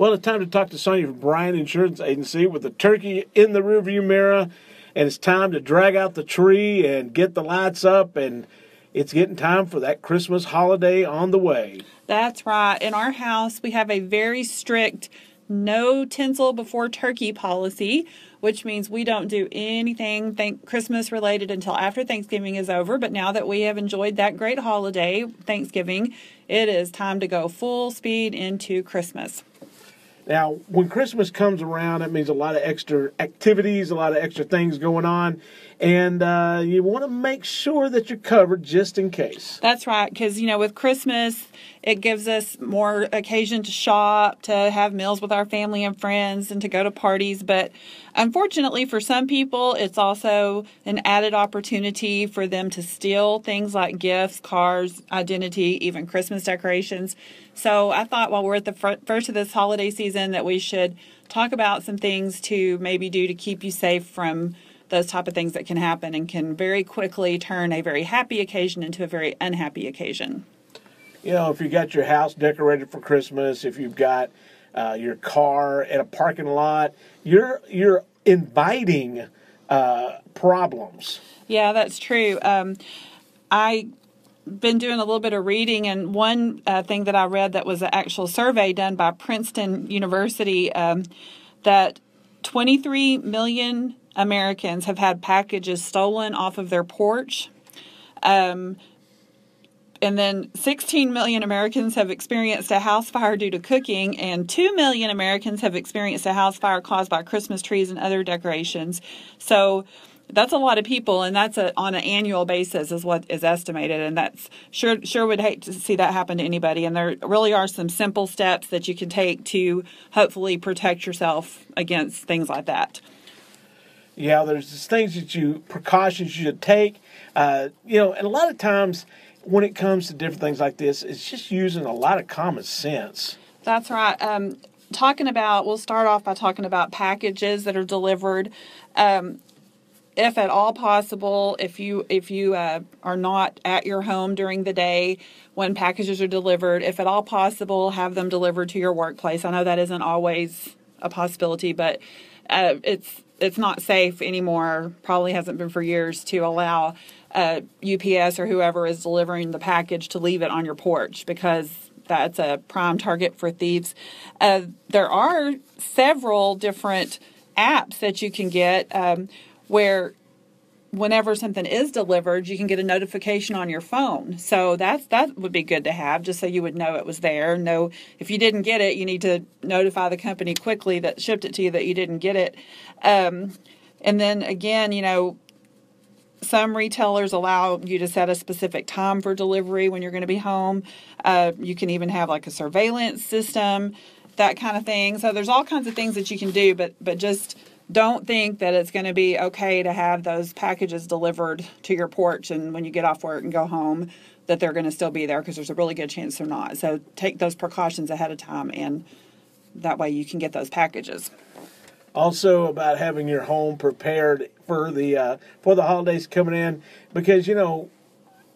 Well, it's time to talk to Sonia from Bryan Insurance Agency with the turkey in the rearview mirror, and it's time to drag out the tree and get the lights up, and it's getting time for that Christmas holiday on the way. That's right. In our house, we have a very strict no tinsel before turkey policy, which means we don't do anything thank Christmas related until after Thanksgiving is over. But now that we have enjoyed that great holiday, Thanksgiving, it is time to go full speed into Christmas. Now, when Christmas comes around, that means a lot of extra activities, a lot of extra things going on, and uh, you want to make sure that you're covered just in case. That's right, because you know, with Christmas, it gives us more occasion to shop, to have meals with our family and friends, and to go to parties. But unfortunately, for some people, it's also an added opportunity for them to steal things like gifts, cars, identity, even Christmas decorations. So I thought while we're at the first of this holiday season that we should talk about some things to maybe do to keep you safe from those type of things that can happen and can very quickly turn a very happy occasion into a very unhappy occasion. You know, if you got your house decorated for Christmas, if you've got uh, your car in a parking lot, you're you're inviting uh, problems. Yeah, that's true. Um, I been doing a little bit of reading, and one uh, thing that I read that was an actual survey done by Princeton University um, that 23 million Americans have had packages stolen off of their porch. Um, and then 16 million Americans have experienced a house fire due to cooking, and 2 million Americans have experienced a house fire caused by Christmas trees and other decorations. So, that's a lot of people and that's a, on an annual basis is what is estimated and that's sure sure would hate to see that happen to anybody and there really are some simple steps that you can take to hopefully protect yourself against things like that yeah there's things that you precautions you should take uh, you know and a lot of times when it comes to different things like this it's just using a lot of common sense. That's right. Um, talking about we'll start off by talking about packages that are delivered. Um, if at all possible, if you if you uh, are not at your home during the day when packages are delivered, if at all possible, have them delivered to your workplace. I know that isn't always a possibility, but uh, it's it's not safe anymore. Probably hasn't been for years to allow uh, UPS or whoever is delivering the package to leave it on your porch because that's a prime target for thieves. Uh, there are several different apps that you can get. Um, where whenever something is delivered, you can get a notification on your phone. So that's that would be good to have, just so you would know it was there. Know if you didn't get it, you need to notify the company quickly that shipped it to you that you didn't get it. Um, and then again, you know, some retailers allow you to set a specific time for delivery when you're going to be home. Uh, you can even have like a surveillance system, that kind of thing. So there's all kinds of things that you can do, but but just don't think that it's going to be okay to have those packages delivered to your porch and when you get off work and go home that they're going to still be there because there's a really good chance they're not. So take those precautions ahead of time and that way you can get those packages. Also about having your home prepared for the uh, for the holidays coming in because you know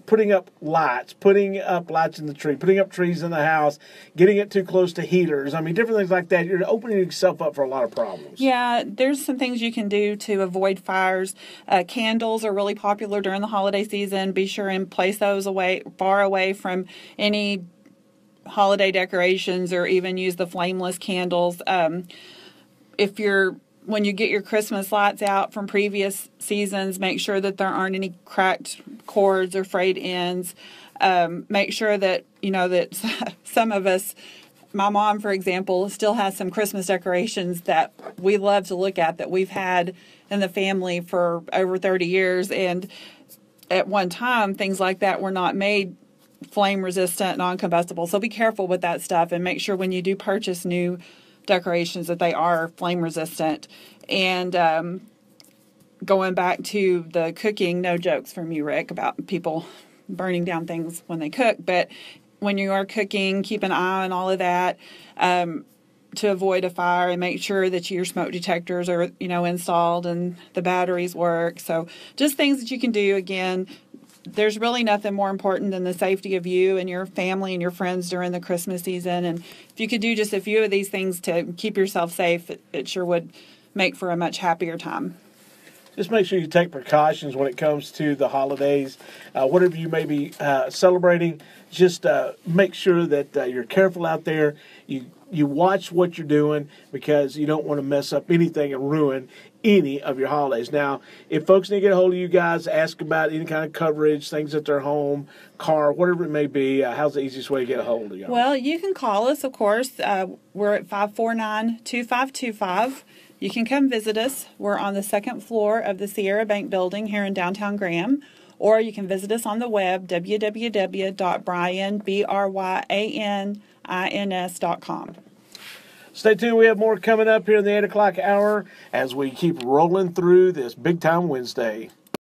putting up lights, putting up lights in the tree, putting up trees in the house, getting it too close to heaters. I mean, different things like that. You're opening yourself up for a lot of problems. Yeah, there's some things you can do to avoid fires. Uh, candles are really popular during the holiday season. Be sure and place those away far away from any holiday decorations or even use the flameless candles. Um, if you're when you get your Christmas lights out from previous seasons, make sure that there aren't any cracked cords or frayed ends. Um, make sure that you know that some of us, my mom, for example, still has some Christmas decorations that we love to look at that we've had in the family for over 30 years. And at one time, things like that were not made flame resistant, non combustible. So be careful with that stuff and make sure when you do purchase new decorations that they are flame resistant. And um, going back to the cooking, no jokes from you, Rick, about people burning down things when they cook. But when you are cooking, keep an eye on all of that. Um, to avoid a fire and make sure that your smoke detectors are you know installed and the batteries work so just things that you can do again there's really nothing more important than the safety of you and your family and your friends during the Christmas season. And if you could do just a few of these things to keep yourself safe, it, it sure would make for a much happier time. just make sure you take precautions when it comes to the holidays. Uh, whatever you may be uh, celebrating, just uh, make sure that uh, you're careful out there. You you watch what you're doing because you don't want to mess up anything and ruin any of your holidays. Now, if folks need to get a hold of you guys, ask about any kind of coverage, things at their home, car, whatever it may be, uh, how's the easiest way to get a hold of you? Well, you can call us, of course. Uh, we're at 549 2525. You can come visit us. We're on the second floor of the Sierra Bank building here in downtown Graham. Or you can visit us on the web, www.brian.com. Stay tuned. We have more coming up here in the 8 o'clock hour as we keep rolling through this big time Wednesday.